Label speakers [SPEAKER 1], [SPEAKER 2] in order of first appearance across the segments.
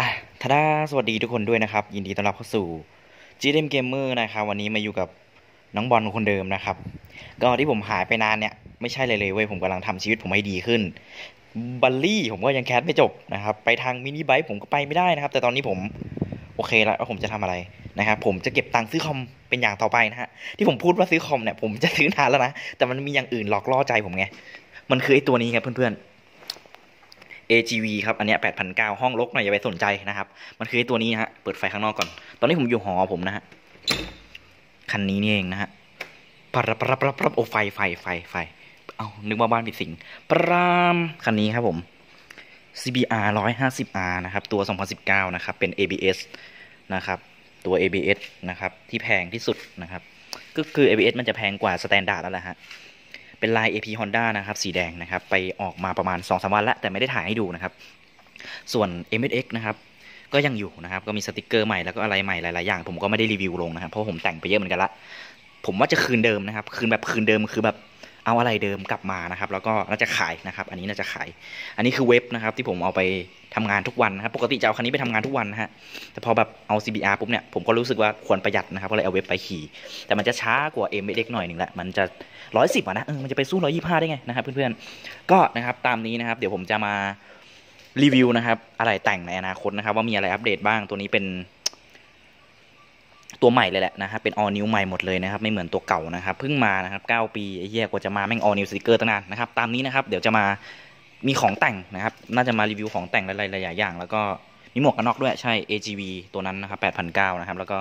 [SPEAKER 1] อะทาดาสวัสดีทุกคนด้วยนะครับ ยินดีต้อนรับเข้าสู่ GDM Gamer นะครับวันนี้มาอยู่กับน้องบอลคนเดิมนะครับ ก็ที่ผมหายไปนานเนี่ยไม่ใช่เลยเลยเว้ยผมกำลังทำชีวิตผมให้ดีขึ้นบัลลี่ผมก็ยังแคสไม่จบนะครับ ไปทางมินิไบค์ผมก็ไปไม่ได้นะครับ แต่ตอนนี้ผมโอเคแล้วว่าผมจะทำอะไรนะครับผมจะเก็บตังค์ซื้อคอมเป็นอย่างต่อไปนะฮะที่ผมพูดว่าซื้อคอมเนี่ยผมจะซื้อนานแล้วนะแต่มันมีอย่างอื่นหลอกล่อใจผมไงมันคือไอ้ตัวนี้ครับเพื่อนๆ AGV ครับ อันเนี้ย8,900ห้องรกหน่อยอย่าไปสนใจนะครับ มันคือตัวนี้นะฮะ เปิดไฟข้างนอกก่อน ตอนนี้ผมอยู่หอผมนะฮะ คันนี้นี่เองนะฮะปรับปรับปรับปรับโอ้ไฟไฟไฟไฟ เอานึกว่าบ้านปิดสิงปรามคันนี้ครับผม CBR 150R นะครับ ตัว 2019 นะครับ เป็น ABS นะครับ ตัว ABS นะครับ ที่แพงที่สุดนะครับ ก็คือ ABS มันจะแพงกว่า standard แล้วแหละฮะ เป็นลาย AP Honda นะครับ สีแดงนะครับ ไปออกมาประมาณ2อสวันแล้วแต่ไม่ได้ถ่ายให้ดูนะครับ ส่วน MSX นะครับ ก็ยังอยู่นะครับ ก็มีสติกเกอร์ใหม่แล้วก็อะไรใหม่หลาย ๆ อย่าง ผมก็ไม่ได้รีวิวลงนะครับ เพราะผมแต่งไปเยอะเหมือนกันละ ผมว่าจะคืนเดิมนะครับ คืนแบบคืนเดิมคือแบบ เอาอะไรเดิมกลับมานะครับ แล้วก็น่าจะขายนะครับ อันนี้น่าจะขาย อันนี้คือเว็บนะครับ ที่ผมเอาไปทำงานทุกวันนะครับ ปกติจะเอาคันนี้ไปทำงานทุกวันนะฮะ แต่พอแบบเอา CBR ปุ๊บเนี่ยผมก็รู้สึกว่าควรประหยัดนะครับก็เลยเอาเว็บไปขี่ แต่มันจะช้ากว่า MSX หน่อยหนึ่งแหละ มันจะร้อยสิบอะนะเออมันจะไปสู้ร้อยยี่ห้าได้ไงนะครับเพื่อนๆ ก็นะครับตามนี้นะครับ เดี๋ยวผมจะมารีวิวนะครับ อะไรแต่งในอนาคตนะครับ ว่ามีอะไรอัปเดตบ้างตัวนี้เป็น ตัวใหม่เลยแหละนะครับเป็น all new ใหม่หมดเลยนะครับ ไม่เหมือนตัวเก่านะครับเพิ่งมานะครับ9ปีไอ้เหี้ยกว่าจะมาแม่ง all new sticker ตั้งนานนะครับตามนี้นะครับเดี๋ยวจะมามีของแต่งนะครับ น่าจะมารีวิวของแต่งหลายๆอย่าง แล้วก็มีหมวกกันน็อกด้วยใช่ AGV ตัวนั้นนะครับ8,900นะครับแล้วก็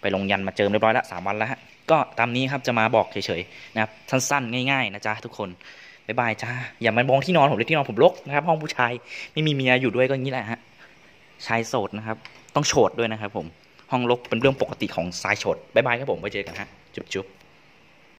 [SPEAKER 1] ไปลงยันมาเจิมเรียบร้อยละ3วันแล้วฮะก็ตามนี้ครับจะมาบอกเฉยๆนะครับสั้นๆ ง่ายๆนะจ๊ะทุกคนบ๊ายบายจ้าอย่ามามองที่นอนผมเลยที่นอนผมรกนะครับ ห้องผู้ชายไม่มีเมียอยู่ด้วยก็อย่างนี้แหละฮะชายโสดนะครับ ต้องโฉดด้วยนะครับผม ห้องลกเป็นเรื่องปกติของสายชดบายบายครับผมไว้เจอกันฮะ จุ๊บๆ